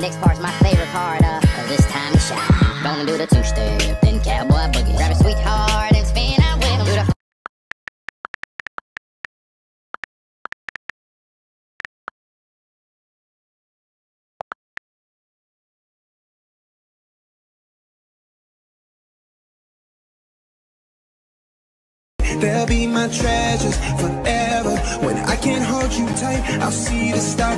Next part's my favorite part, uh, cause it's time to shy. Gonna do the two-step, then cowboy boogie. Grab a sweetheart and spin out with 'em. Do the They'll be my treasures forever. When I can't hold you tight, I'll see the stars.